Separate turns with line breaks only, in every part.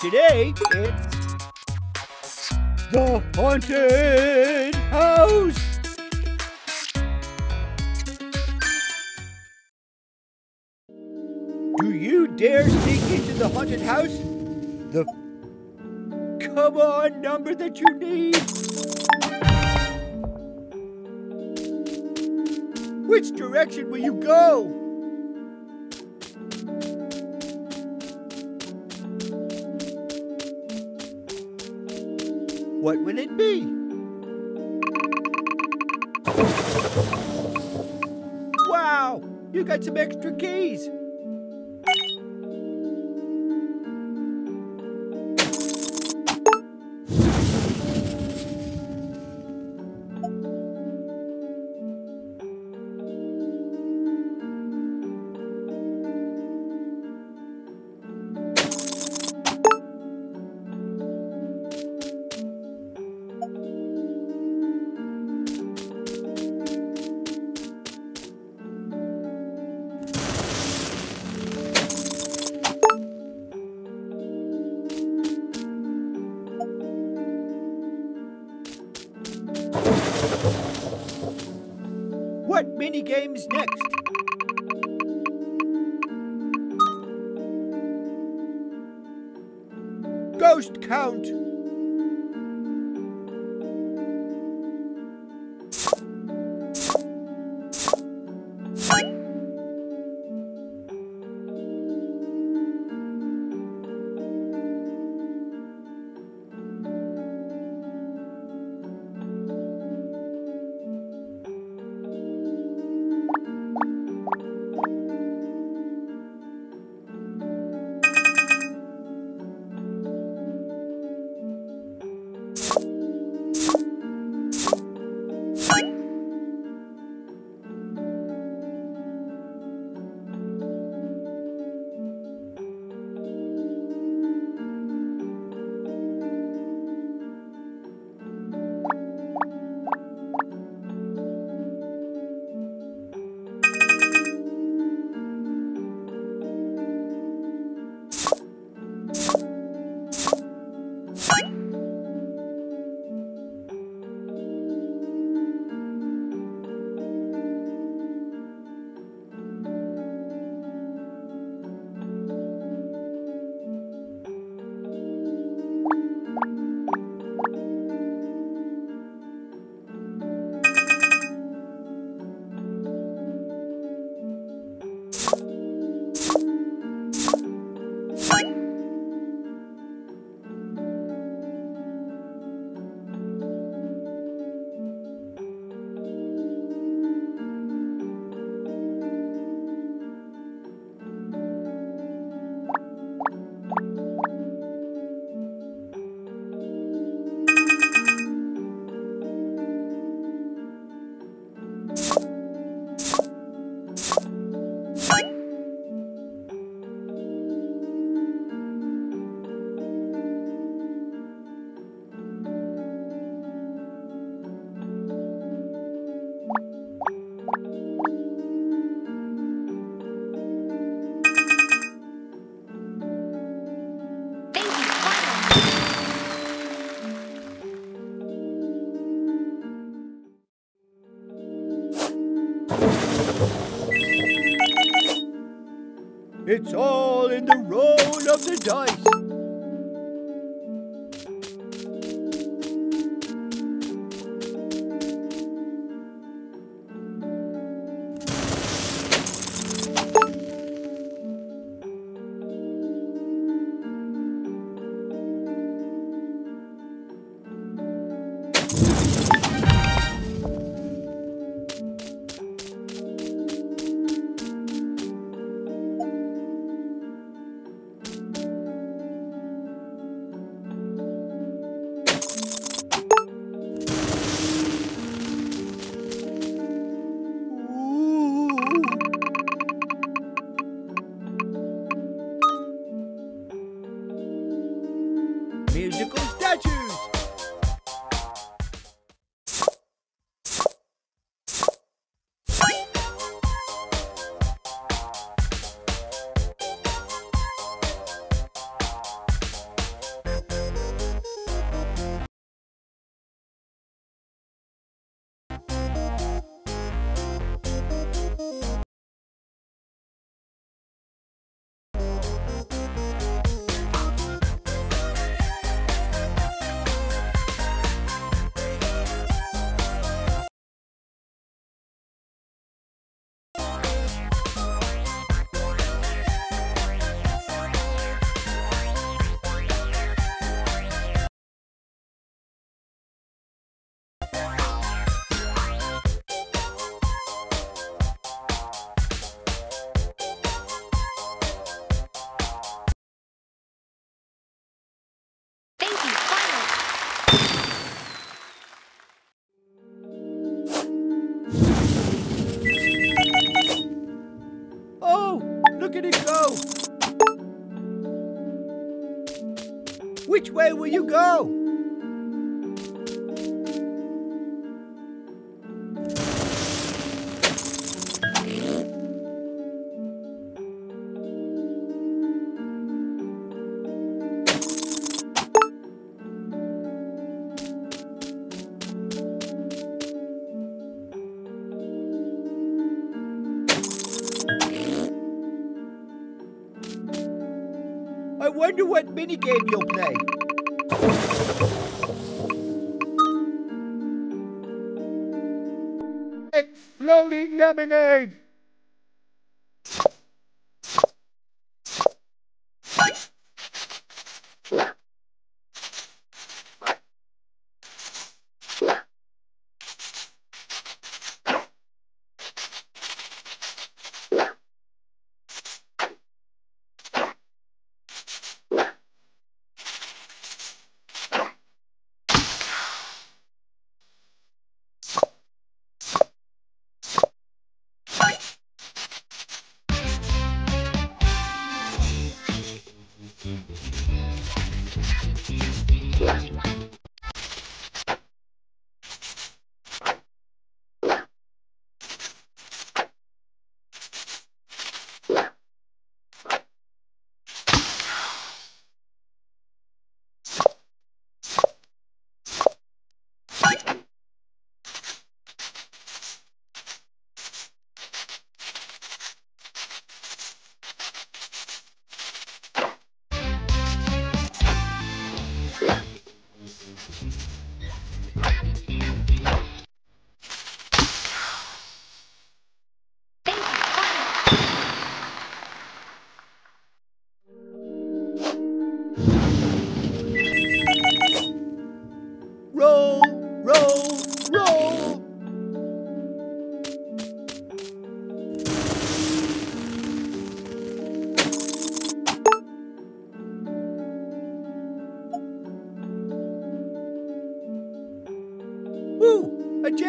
Today, it's The Haunted House! Do you dare sneak into the haunted house? The come on number that you need. Which direction will you go? What will it be? Wow! You got some extra keys! What mini games next? Ghost count. Musical Which way will you go? Wonder what minigame you'll play. Exploding lemonade!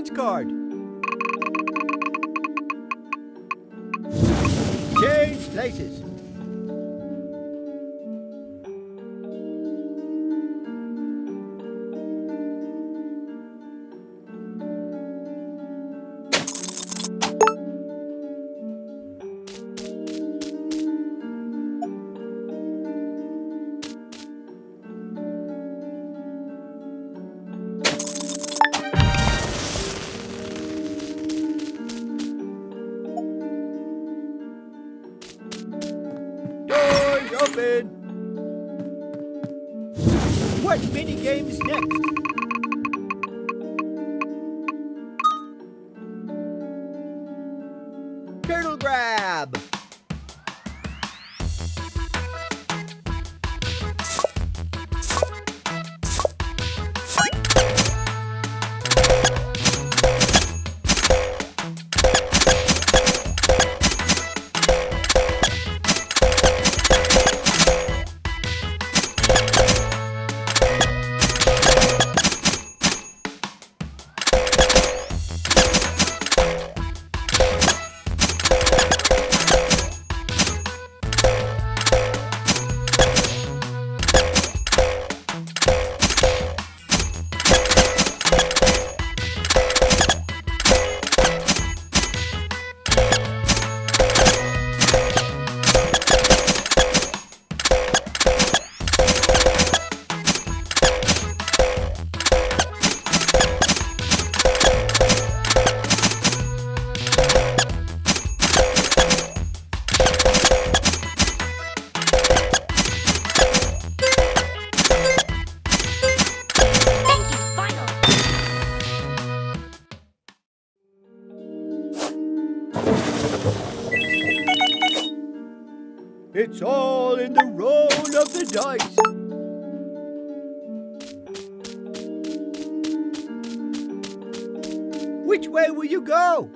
Ooh, card. Change places. Open. What mini is next?
You
go?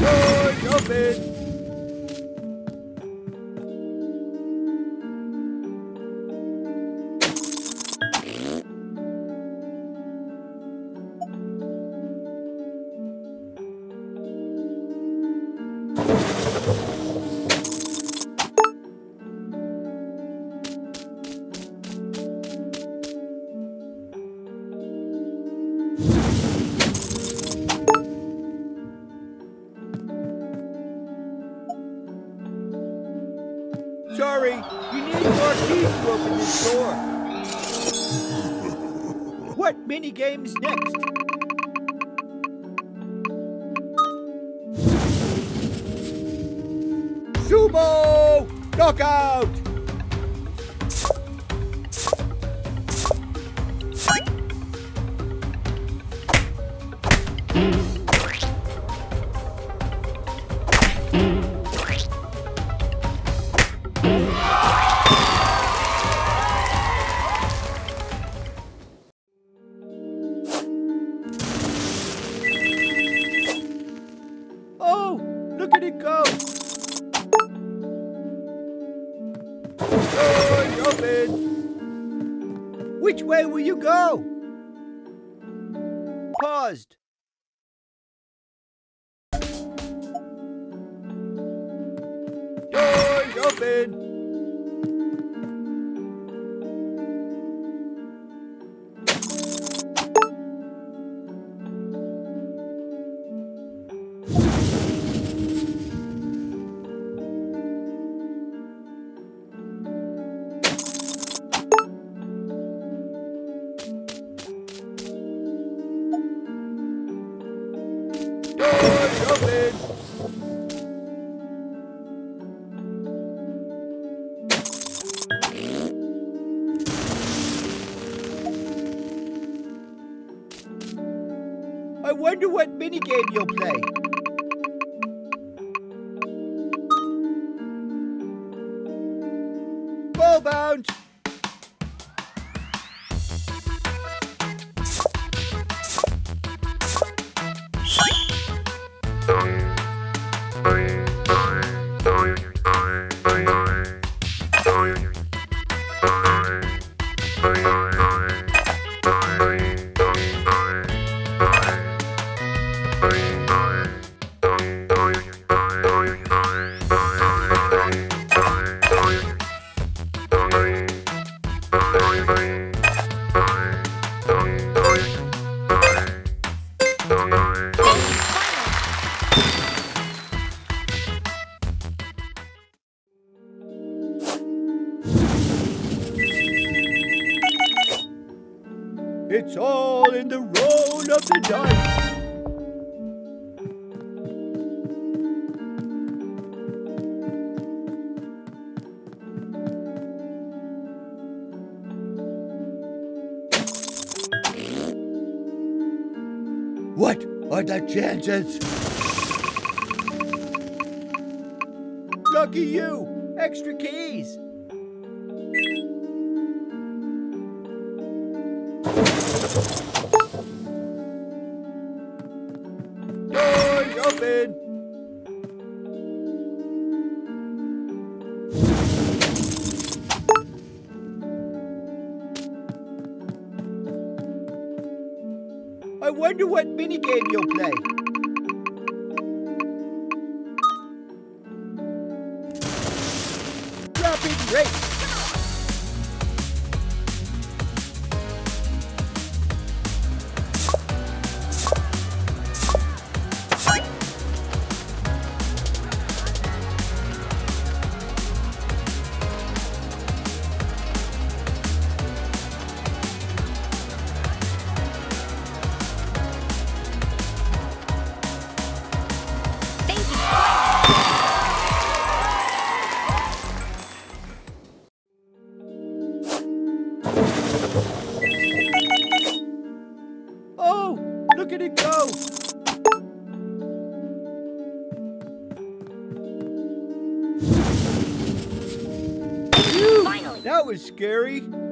Doors open. Hurry! You need more keys to open this door. What mini game's next? Sumo! Knockout! Will you go? Paused. Doors open! Wonder what minigame you'll play. Ball bounce!
Thank
It's all in the roll of the dice. What are the chances? Lucky you! Extra keys! Rapid race! Scary.